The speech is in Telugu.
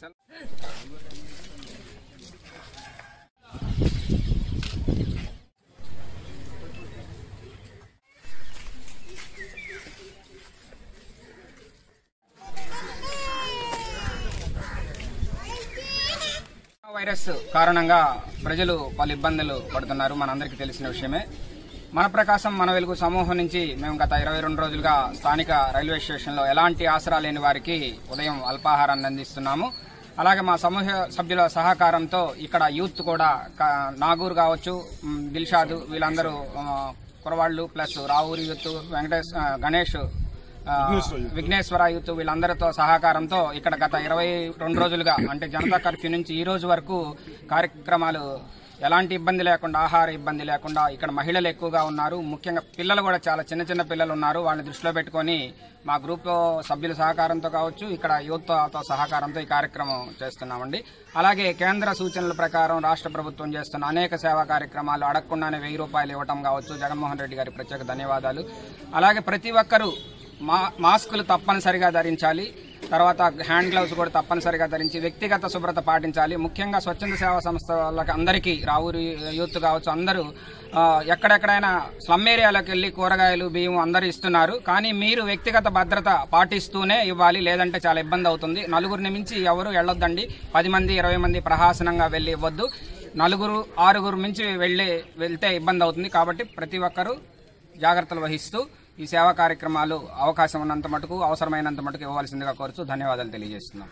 సెల్ వైరస్ కారణంగా ప్రజలు పలు ఇబ్బందులు పడుతున్నారు. మనందరికీ తెలిసిన విషయమే. మన ప్రకాశం మన వెలుగు సమూహం నుంచి మేము గత ఇరవై రెండు రోజులుగా స్థానిక రైల్వే స్టేషన్లో ఎలాంటి ఆసరా లేని వారికి ఉదయం అల్పాహారాన్ని అందిస్తున్నాము. అలాగే మా సమూహ సభ్యుల సహకారంతో ఇక్కడ యూత్ కూడా నాగూర్ కావచ్చు దిల్షాద్ వీళ్ళందరూ కురవాళ్ళు ప్లస్ రావూరి యూత్ వెంకటేష్ ఆ, గణేష్ విఘ్నేశ్వర యూత్ వీళ్ళందరితో సహకారంతో ఇక్కడ గత ఇరవై రెండు రోజులుగా అంటే జనతా కర్ఫ్యూ నుంచి ఈ రోజు వరకు కార్యక్రమాలు ఎలాంటి ఇబ్బంది లేకుండా ఆహార ఇబ్బంది లేకుండా ఇక్కడ మహిళలు ఎక్కువగా ఉన్నారు. ముఖ్యంగా పిల్లలు కూడా చాలా చిన్న చిన్న పిల్లలు ఉన్నారు. వాళ్ళని దృష్టిలో పెట్టుకొని మా గ్రూప్ సభ్యుల సహకారంతో కావచ్చు ఇక్కడ యువతతో సహకారంతో ఈ కార్యక్రమం చేస్తున్నామండి. అలాగే కేంద్ర సూచనల ప్రకారం రాష్ట్ర ప్రభుత్వం చేస్తున్న అనేక సేవా కార్యక్రమాలు అడగకుండానే వెయ్యి రూపాయలు ఇవ్వటం కావచ్చు. జగన్మోహన్ రెడ్డి గారి ప్రత్యేక ధన్యవాదాలు. అలాగే ప్రతి ఒక్కరూ మా మాస్కులు తప్పనిసరిగా ధరించాలి. తర్వాత హ్యాండ్ గ్లౌస్ కూడా తప్పనిసరిగా ధరించి వ్యక్తిగత శుభ్రత పాటించాలి. ముఖ్యంగా స్వచ్ఛంద సేవా సంస్థ వాళ్ళకి అందరికీ రావురి యూత్ కావచ్చు అందరూ ఎక్కడెక్కడైనా స్లమ్ ఏరియాలోకి వెళ్ళి కూరగాయలు బియ్యం అందరూ ఇస్తున్నారు. కానీ మీరు వ్యక్తిగత భద్రత పాటిస్తూనే ఇవ్వాలి. లేదంటే చాలా ఇబ్బంది అవుతుంది. నలుగురిని మించి ఎవరు వెళ్ళొద్దండి. పది మంది ఇరవై మంది ప్రహాసనంగా వెళ్ళి ఇవ్వద్దు. నలుగురు ఆరుగురు మించి వెళ్ళి వెళ్తే ఇబ్బంది అవుతుంది. కాబట్టి ప్రతి ఒక్కరూ జాగ్రత్తలు వహిస్తూ ఈ సేవా కార్యక్రమాలు అవకాశం ఉన్నంత మటుకు అవసరమైనంత మటుకు ఇవ్వాల్సిందిగా కోరుతూ ధన్యవాదాలు తెలియజేస్తున్నాం.